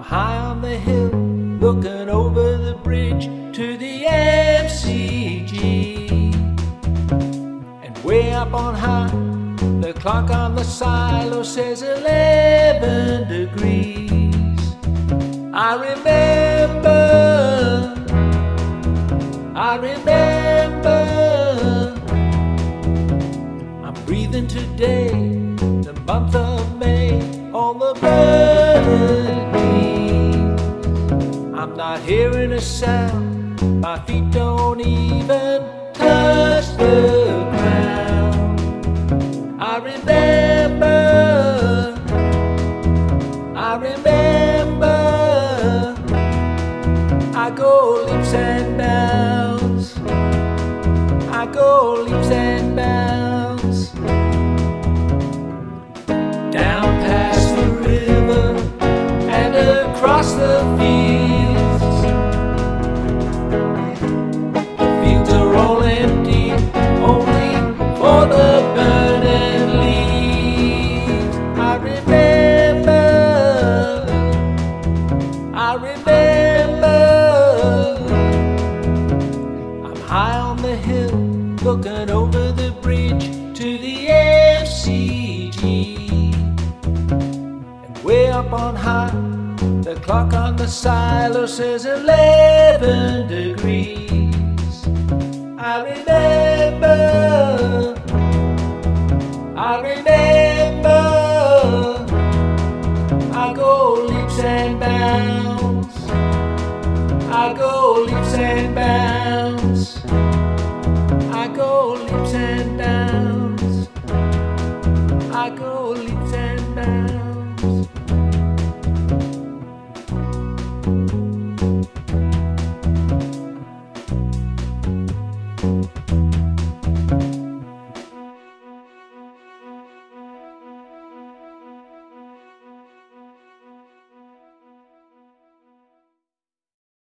I'm high on the hill, looking over the bridge to the MCG. And way up on high, the clock on the silo says 11 degrees. I remember, I remember, I'm breathing today, the month of May, all the burden not hearing a sound, my feet don't even touch the ground. I remember, I remember. I go leaps and looking over the bridge to the FCG. And way up on high, the clock on the silo says 11 degrees. I remember, I remember. I go leaps and bounds. I go leaps and bounds.